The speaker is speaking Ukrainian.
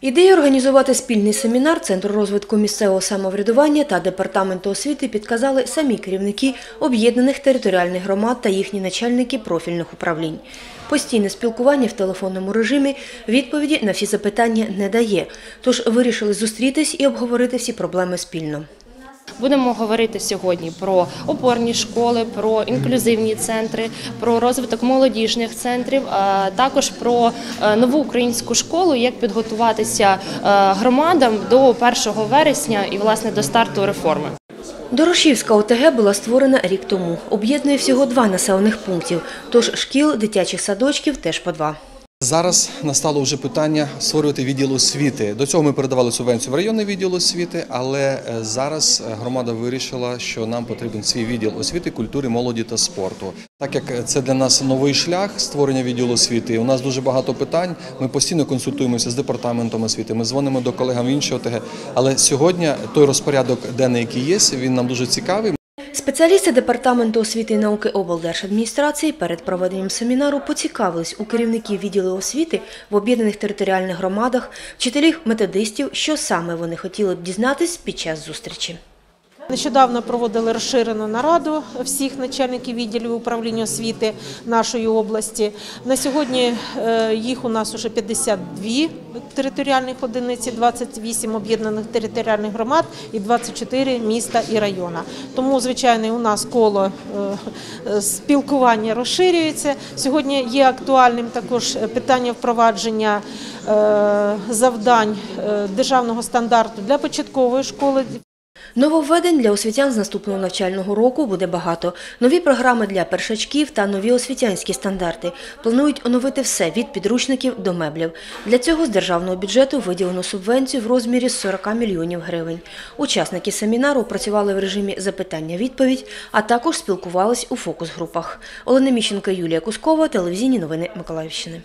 Ідею організувати спільний семінар Центру розвитку місцевого самоврядування та департаменту освіти підказали самі керівники об'єднаних територіальних громад та їхні начальники профільних управлінь. Постійне спілкування в телефонному режимі відповіді на всі запитання не дає, тож вирішили зустрітись і обговорити всі проблеми спільно. Будемо говорити сьогодні про опорні школи, про інклюзивні центри, про розвиток молодіжних центрів, а також про е, нову українську школу, як підготуватися е, громадам до 1 вересня і власне до старту реформи. Дорошівська ОТГ була створена рік тому. Об'єднує всього два населених пунктів, тож шкіл, дитячих садочків теж по два. Зараз настало вже питання створювати відділ освіти. До цього ми передавали субвенцію в районний відділ освіти, але е, зараз громада вирішила, що нам потрібен свій відділ освіти, культури, молоді та спорту. Так як це для нас новий шлях створення відділу освіти. У нас дуже багато питань. Ми постійно консультуємося з департаментом освіти. Ми дзвонимо до колегам іншого ОТГ. Але сьогодні той розпорядок денний, який є, він нам дуже цікавий. Спеціалісти Департаменту освіти і науки облдержадміністрації перед проведенням семінару поцікавились у керівників відділу освіти в об'єднаних територіальних громадах, вчителів, методистів, що саме вони хотіли б дізнатись під час зустрічі. Нещодавно проводили розширену нараду всіх начальників відділів управління освіти нашої області. На сьогодні е, їх у нас уже 52 територіальних одиниці, 28 об'єднаних територіальних громад і 24 міста і района. Тому, звичайно, у нас коло е, спілкування розширюється. Сьогодні є актуальним також питання впровадження е, завдань державного стандарту для початкової школи. Нововведень для освітян з наступного навчального року буде багато. Нові програми для першачків та нові освітянські стандарти. Планують оновити все від підручників до меблів. Для цього з державного бюджету виділено субвенцію в розмірі 40 мільйонів гривень. Учасники семінару працювали в режимі запитання-відповідь, а також спілкувались у фокус-групах. Олена Міщенко, Юлія Кускова, телевізійні новини Миколаївщини.